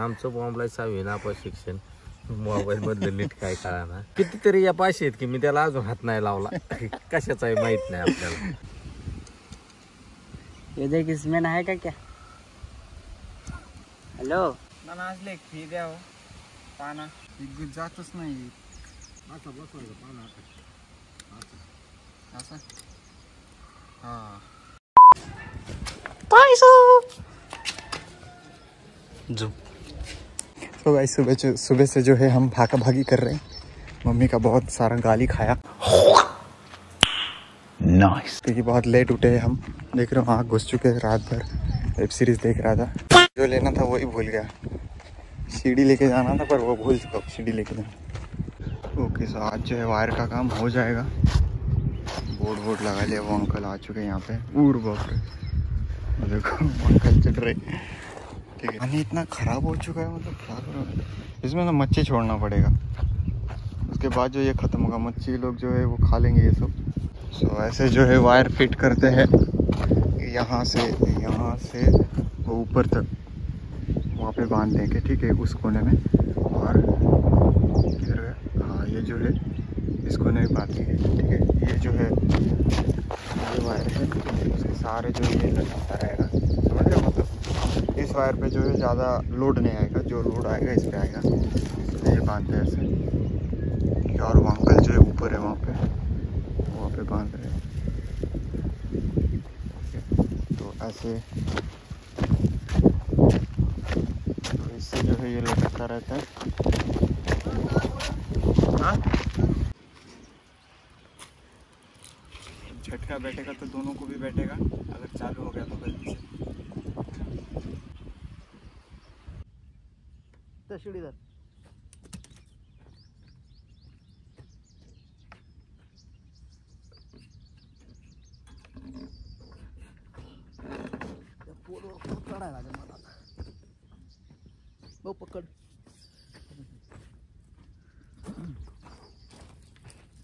आमचं बॉम्बला सहावी ना आपण शिक्षण. मोबाईल मधलं नीट काय कळा ना कितीतरी या पाशी आहेत की मी त्याला अजून हात नाही लावला. कशाचा आहे माहित नाही आपल्याला. ये देख इसमें है का क्या? हेलो मला आज लेख फ़ी द्या हो. पाना. विद्युत जातच नाही. असं? हा. तो भाई सुबह जो सुबह से जो है हम भागा भागी कर रहे हैं। मम्मी का बहुत सारा गाली खाया। नाइस क्योंकि बहुत लेट उठे हैं हम। देख रहे हो आँख घुस चुके हैं रात भर। वेब सीरीज़ देख रहा था। जो लेना था वही भूल गया। सीढ़ी लेके जाना था पर वो भूल चुका सीढ़ी लेके जाना। ओके सो आज जो है वायर का काम हो जाएगा। बोर्ड बोर्ड लगा लिया। वो अंकल आ चुके हैं यहाँ पे। बाप देखो अंकल चढ़ रहे। ठीक है। पानी इतना ख़राब हो चुका है मतलब क्या करो? इसमें ना मच्छी छोड़ना पड़ेगा। उसके बाद जो ये ख़त्म होगा, मच्छी लोग जो है वो खा लेंगे ये सब। सो ऐसे जो है वायर फिट करते हैं। यहाँ से यहाँ से वो ऊपर तक। वहाँ पे बाँध देंगे, ठीक है, उस कोने में। और फिर हाँ। ये जो है, इस कोने में बाँध देंगे, ठीक है। ये जो है, ये वायर है, उसके सारे जो ये लगता रहेगा। समझ रहे हो मतलब? इस वायर पे जो है ज़्यादा लोड नहीं आएगा, जो लोड आएगा इस पर आएगा। इसलिए ये बांधते हैं ऐसे। और वो जो है ऊपर है वहाँ पे वहाँ पे बाँध रहे हैं। तो ऐसे तो इससे जो है ये लटकता रहता है। हाँ? झटका बैठेगा तो दोनों को भी बैठेगा, अगर चालू हो गया तो गलती से। सीढ़ीदार पकड़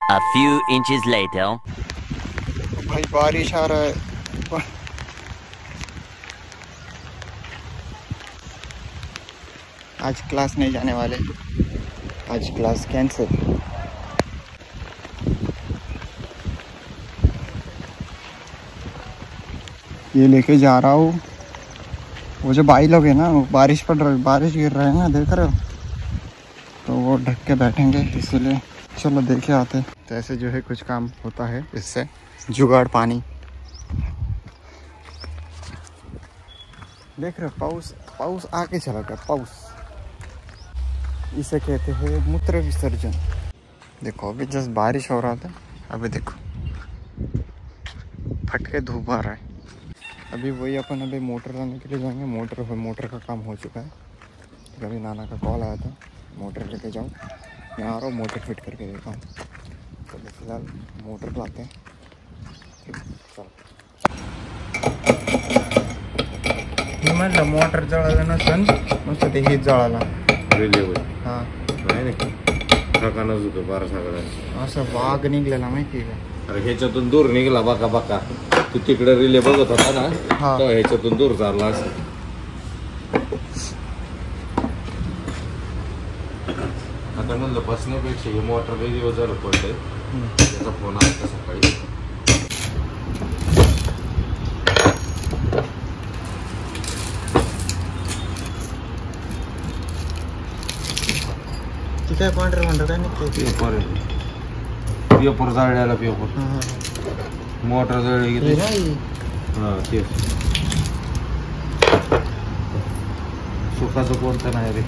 A few inches later. भाई बारिश आ रहा है आज क्लास नहीं जाने वाले। आज क्लास कैंसिल ये लेके जा रहा हूँ। वो जो भाई लोग है ना बारिश पड़ रही बारिश गिर रहा है ना, देख रहे हो? तो वो ढक के बैठेंगे, इसीलिए। चलो देखे आते तो ऐसे जो है कुछ काम होता है, इससे जुगाड़ पानी। देख रहे हो, पाउस पाउस आके चला गया, पाउस। इसे कहते हैं मूत्र विसर्जन। देखो, अभी जस्ट बारिश हो रहा था, अभी देखो। फटके धूप आ रहा है। अभी वही अपन अभी मोटर लाने के लिए जाएँगे। मोटर मोटर का काम हो चुका है। तो अभी नाना का कॉल आया था, मोटर लेके जाओ। मैं आ रहा हूँ, मोटर फिट करके देता हूँ। तो फ़िलहाल मोटर लाते हैं। मोटर जळालं नसन नुसतं ते हीच रिलेवर हां। नाही नाही ठकानच होतो बारा सगळ्या असं वाघ निघलेला माहिती आहे का? अरे ह्याच्यातून दूर निघला बका बका तू तिकडे रिले बघत होता ना? हा. तो ह्याच्यातून दूर चालला असं आता म्हणलं बसण्यापेक्षा हे मोटर लई दिवस झालं त्याचा फोन आला सकाळी. काय पांढरे म्हणतो काय निघते पेपर पेपर जाळल्याला पेपर मोटर जळली हे। नाही हा तेच सुखाचं कोणतं नाही रे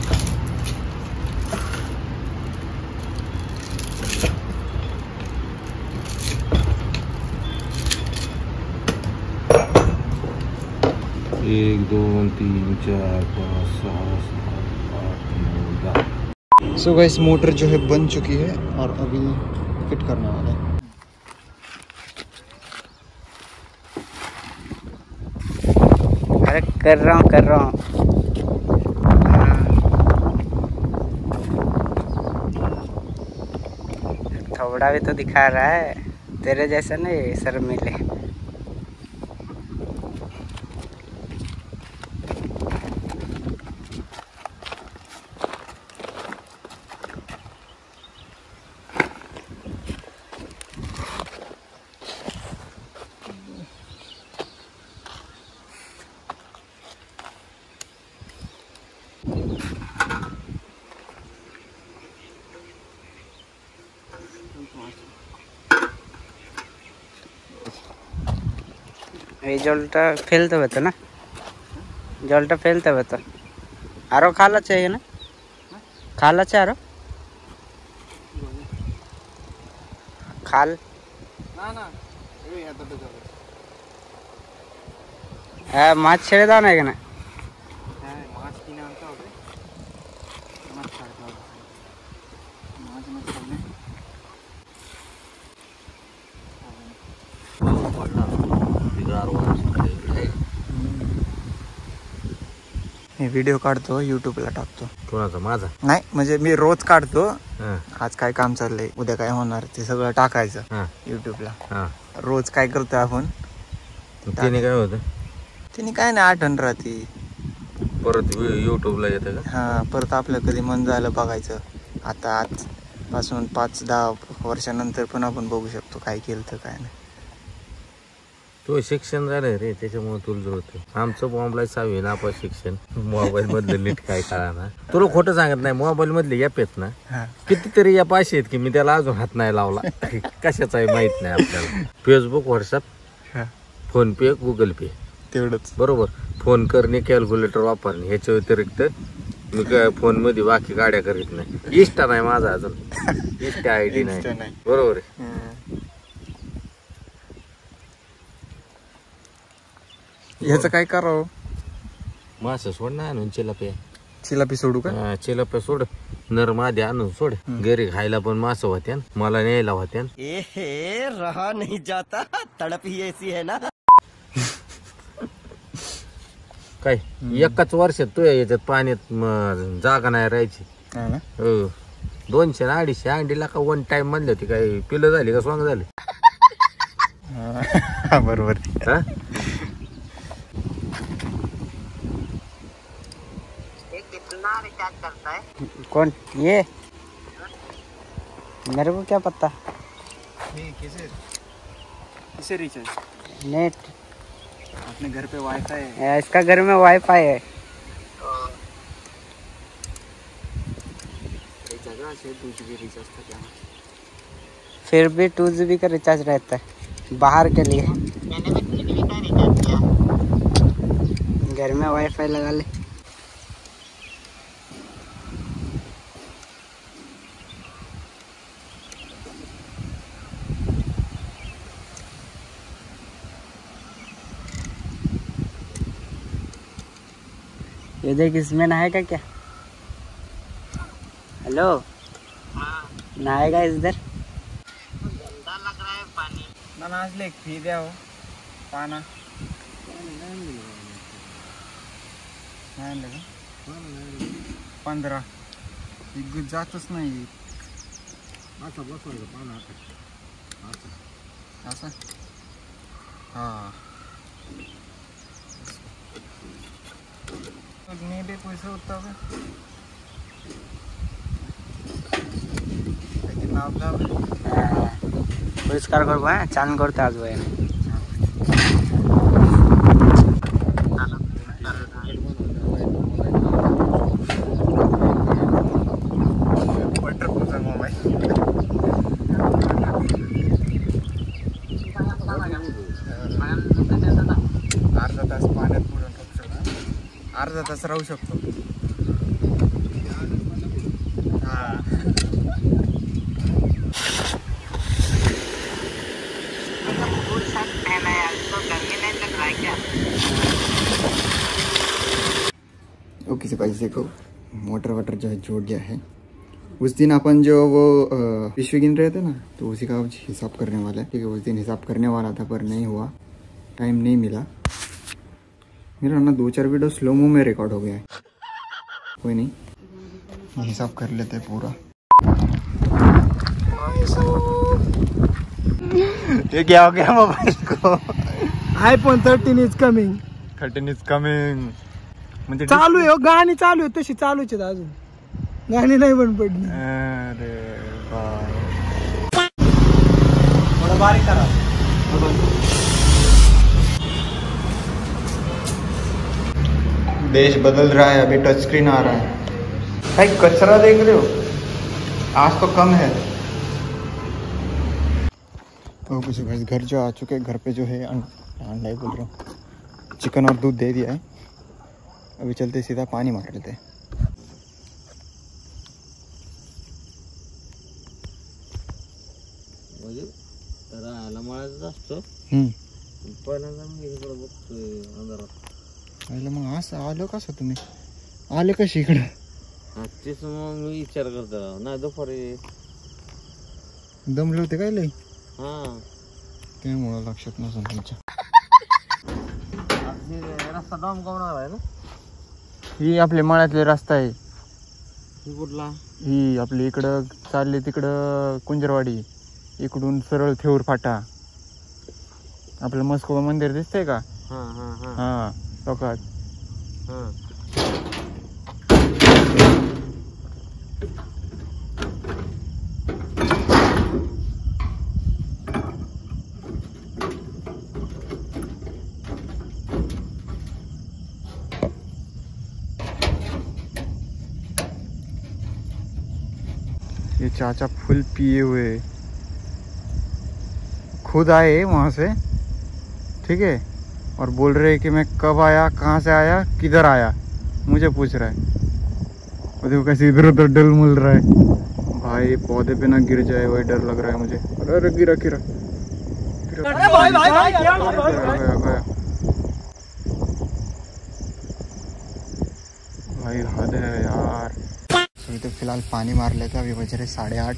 एक दोन तीन चार पाच सहा सात सो गाइस, मोटर जो है बन चुकी है और अभी फिट करने वाला है। अरे कर रहा हूँ, कर रहा हूँ। थोड़ा भी तो दिखा रहा है, तेरे जैसा नहीं, सर मिले। এই জলটা ফেলতে হবে তো না? জলটা ফেলতে হবে তো। আরও খাল আছে এখানে? খাল আছে আরও? খাল? হ্যাঁ মাছ ছেড়ে দাও না এখানে। काढतो युट्यूबला टाकतो. कोणाचा? माझा? नाही म्हणजे मी रोज काढतो. आज काय काम चाललंय उद्या काय होणार ते सगळं टाकायचं युट्यूबला हा. रोज काय करतोय आपण? त्याने काय होतं? तिने काय नाही आठवण राहते. परत युट्यूबला येतं हा परत आपलं कधी मन झालं बघायचं. आता आज पासून पाच दहा वर्षानंतर पण आपण बघू शकतो काय केलं तर काय नाही. तो शिक्षण झालंय रे त्याच्यामुळे तुला जुळतं आमचं बॉम्बला सहावी नापास शिक्षण. मोबाईल मधलं नीट काय कळा ना तुला खोटं सांगत नाही मोबाईल मधले ॲप आहेत ना कितीतरी ॲप असे आहेत की मी त्याला अजून हात नाही लावला. कशाचा आहे माहीत नाही आपल्याला. Facebook WhatsApp PhonePe Google Pay तेवढंच. बरोबर. फोन करणे कॅल्क्युलेटर वापरणे ह्याच्या व्यतिरिक्त मी काय फोनमध्ये बाकी गाड्या करीत नाही. इष्टा नाही माझा अजून. इष्टा आय डी Insta नाही. नाही. बरोबर आहे. याचं काय करावं? मासं सोड ना आणून चिलाप्या चिलापी सोडू का? हा, चिलाप्या सोड. नर मादे आणून सोड. घरी खायला पण मासं होत्या मला न्यायला होत्या एहे रहा नहीं जाता. तड़प ही ऐसी है ना. काय एकाच वर्षात तू याच्यात पाण्यात म, जागा नाही राहायची. हा ना? हो. दोनशे ना अडीचशे अंडीला का वन टाइम म्हणले होते काय पिलं झाली का स्वांग झाले? हा, बरोबर. हा? कौन? ये? मेरे को क्या पता? किसे? Recharge net. अपने घर पे वाईफाई है। है, इसका घर में वाईफाई है। जगह से टू जी बी का फिर भी टू जी का रिचार्ज रहता है बाहर के लिए। घर में वाईफाई लगा ले। ये देख इसमें नहाएगा क्या? हेलो नहाएगा इधर? लेक फ़ी द्या हो पाना। नाही आणलं का पंधरा एक जातच नाही असं हा। नेले पैसे होता का त्याचे नाव दाब পরিষ্কার করবো হ্যাঁ চান করতে আসবো এখানে अर्धा तास राहू शकतो. ओके से भाई देखो मोटर वाटर जो है जोड़ गया है। उस दिन अपन जो वो अ, गिन रहे थे ना तो उसी का हिसाब करने वाला है है उस दिन हिसाब करने वाला था पर नहीं हुआ। टाइम नहीं मिला। मेरा ना दो चार वीडियो स्लो मो में रिकॉर्ड हो गया है। कोई नहीं। हिसाब कर लेते हैं पूरा। ये क्या हो गया मोबाइल को? IPhone thirteen is coming thirteen is coming म्हणजे चालू आहे हो, गाणी चालू आहे तशी चालूच आहेत अजून। गाणी नाही पण पडली. अरे थोडं बारीक करा. देश बदल रहा है अभी टच स्क्रीन आ रहा है। भाई कचरा देख रहे हो? आज तो कम है। तो कुछ घर घर जो आ चुके घर पे जो है अंडा ही बोल रहा हूँ। चिकन और दूध दे दिया है। अभी चलते सीधा पानी मार लेते हैं। राहायला मळाच असतो हम्म. बघतोय अंधारात. अरे मग असं आलो कसं तुम्ही? आले कशी इकडं? तेच मग मी विचार करतो. नाही दुपारी. दमले होते काय लई? हा. त्यामुळं लक्षात नसेल तुमच्या. हे रस्ता डांबगावणार आहे ना? ही आपल्या मळ्यातले रस्ता आहे. ही कुठला? ही आपली इकडं चालली तिकडं कुंजरवाडी. इकडून सरळ थेऊर फाटा. आपलं मस्कोबा मंदिर दिसतंय का? हा हा. हा. हा ये चाचा फुल पिए हुए खुद आए वहाँ से। ठीक है? और बोल रहे हैं कि मैं कब आया कहाँ से आया किधर आया? मुझे पूछ रहा है। और देखो कैसे इधर उधर डल मिल रहा है। भाई पौधे पे ना गिर जाए वही डर लग रहा है मुझे। अरे अरे गिरा गिरा। भाई हद है यार। अभी तो फ़िलहाल पानी मार लेते हैं अभी बज रहे साढ़े आठ।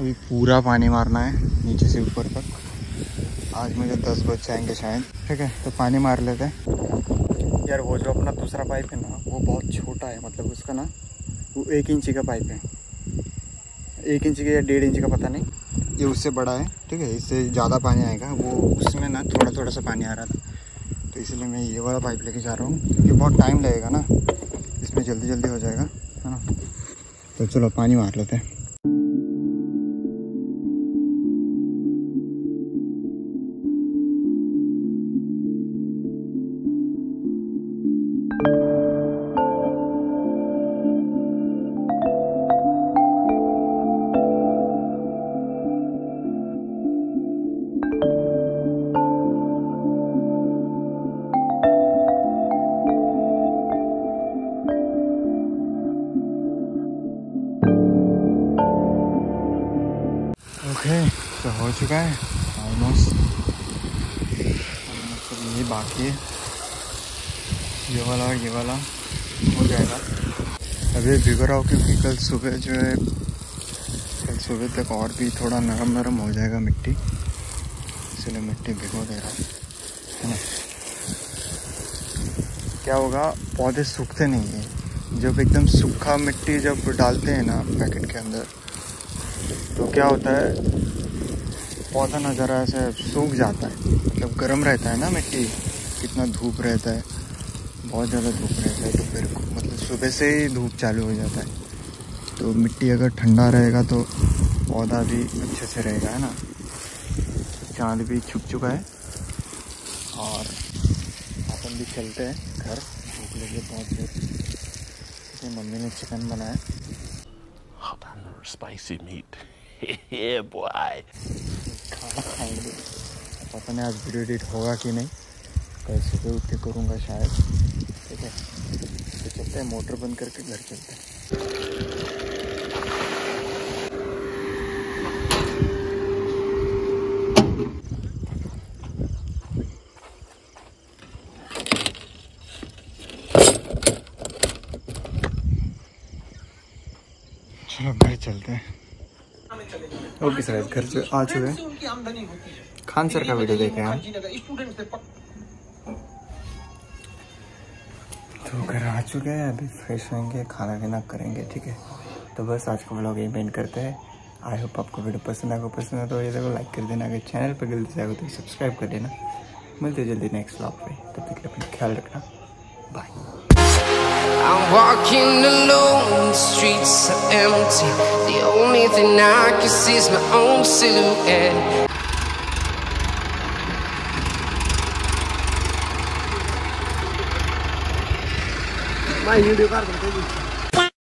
अभी पूरा पानी मारना है नीचे से ऊपर तक। आज मुझे दस बज जाएँगे शायद, ठीक है? तो पानी मार लेते हैं। यार, वो जो अपना दूसरा पाइप है ना, वो बहुत छोटा है मतलब उसका ना, वो एक इंची का पाइप है। एक इंच का या डेढ़ इंच का पता नहीं। ये उससे बड़ा है, ठीक है? इससे ज़्यादा पानी आएगा। वो उसमें ना थोड़ा थोड़ा सा पानी आ रहा था। तो इसलिए मैं ये वाला पाइप लेके जा रहा हूँ, क्योंकि बहुत टाइम लगेगा ना। इसमें जल्दी जल्दी हो जाएगा, है ना? तो चलो, पानी मार लेते हैं। चुका है। ऑलमोस्ट ये बाकी है। ये वाला ये वाला। हो जाएगा। अभी भिगो रहा हूँ क्योंकि कल सुबह जो है, कल सुबह तक और भी थोड़ा नरम नरम हो जाएगा मिट्टी। इसलिए मिट्टी भिगो दे रहा है ना? क्या होगा, पौधे सूखते नहीं हैं। जब एकदम सूखा मिट्टी जब डालते हैं ना पैकेट के अंदर तो क्या होता है पौधा ना ज़रा ऐसे सूख जाता है। मतलब गर्म रहता है ना मिट्टी कितना धूप रहता है बहुत ज़्यादा धूप रहता है तो फिर मतलब सुबह से ही धूप चालू हो जाता है। तो मिट्टी अगर ठंडा रहेगा तो पौधा भी अच्छे से रहेगा है ना? चाँद भी छुप चुका है और अपन भी चलते हैं घर। भूख लगी बहुत से मम्मी ने चिकन बनाया। Spicy meat. yeah, boy. खाना खाएँगे। पता नहीं आज वीडियो एडिट होगा कि नहीं, कल सुबह उठ के करूँगा शायद। ठीक है? तो चलते हैं, मोटर बंद करके घर चलते हैं। चलो, घर चलते हैं। ओके, सर, घर से आ चुके हैं। खान सर का वीडियो देखे हम तो घर आ चुके हैं अभी फ्रेश होंगे खाना पीना करेंगे ठीक है? तो बस आज का व्लॉग यही एंड करते हैं। आई होप आपको वीडियो पसंद आएगा पसंद है तो वीडियो को लाइक कर देना। अगर चैनल पर गलती से आएगा तो सब्सक्राइब कर देना। मिलते हैं जल्दी नेक्स्ट व्लॉग पे। तब तक के अपना ख्याल रखना। Bye I'm walking alone, the streets are empty. The only thing I can see is my own silhouette. मैं वीडियो काढतो